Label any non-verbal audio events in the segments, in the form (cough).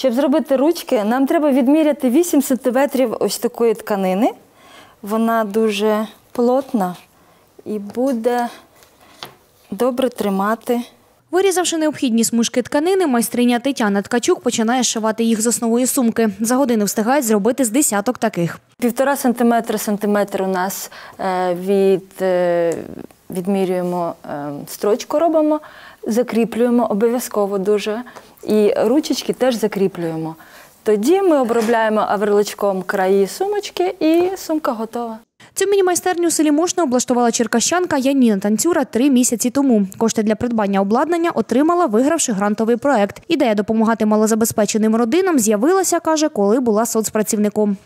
Щоб зробити ручки, нам треба відміряти 8 см ось такої тканини. Вона дуже плотна і буде добре тримати. Вирізавши необхідні смужки тканини, майстриня Тетяна Ткачук починає шивати їх з основої сумки. За годину встигають зробити з десяток таких. Півтора сантиметра сантиметр у нас е, від, е, відмірюємо е, строчку, робимо, закріплюємо обов'язково дуже. І ручечки теж закріплюємо. Тоді ми обробляємо аверличком краї сумочки і сумка готова. Цю міні-майстерню у селі Мошна облаштувала черкащанка Яніна Танцюра три місяці тому. Кошти для придбання обладнання отримала, вигравши грантовий проект. Ідея допомагати малозабезпеченим родинам з'явилася, каже, коли була соцпрацівником.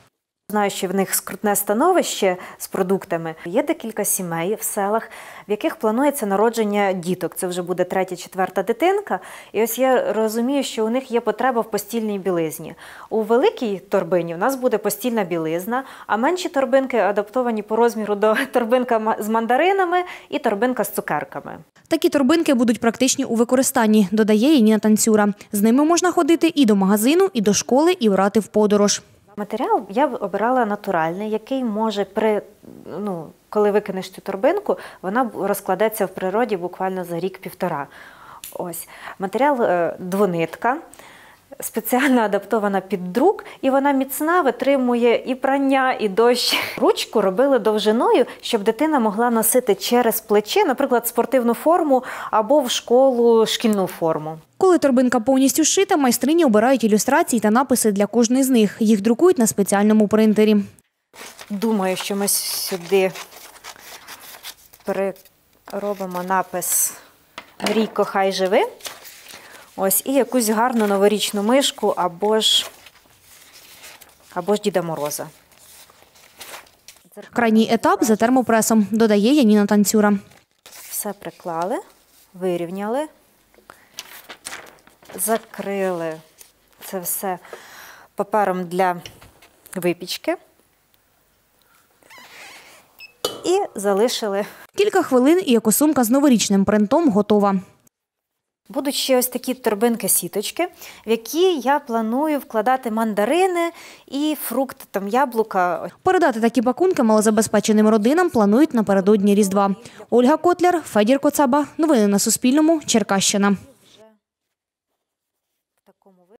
Знаю, що в них скрутне становище з продуктами. Є декілька сімей в селах, в яких планується народження діток. Це вже буде третя, четверта дитинка. І ось я розумію, що у них є потреба в постільній білизні. У великій торбині у нас буде постільна білизна, а менші торбинки адаптовані по розміру до (laughs) торбинка з мандаринами і торбинка з цукерками. Такі торбинки будуть практичні у використанні, додає Яніна Танцюра. З ними можна ходити і до магазину, і до школи, і брати в подорож. Матеріал я обирала натуральний, який може при ну, коли викинеш цю торбинку, вона розкладеться в природі буквально за рік-півтора. Ось матеріал е, двонитка. Спеціально адаптована під друк, і вона міцна, витримує і прання, і дощ. Ручку робили довжиною, щоб дитина могла носити через плече, наприклад, спортивну форму або в школу шкільну форму. Коли торбинка повністю зшита, майстрині обирають ілюстрації та написи для кожної з них. Їх друкують на спеціальному принтері. Думаю, що ми сюди переробимо напис Мрійко, хай живи. Ось, і якусь гарну новорічну мишку або ж, або ж Діда Мороза. Крайній етап за термопресом, додає Яніна Танцюра. Все приклали, вирівняли, закрили це все папером для випічки і залишили Кілька хвилин і екосумка з новорічним принтом готова. Будуть ще ось такі торбинки-сіточки, в які я планую вкладати мандарини і фрукти, там яблука. Передати такі пакунки малозабезпеченим родинам планують напередодні Різдва. Ольга Котляр, Федір Коцаба. Новини на Суспільному. Черкащина.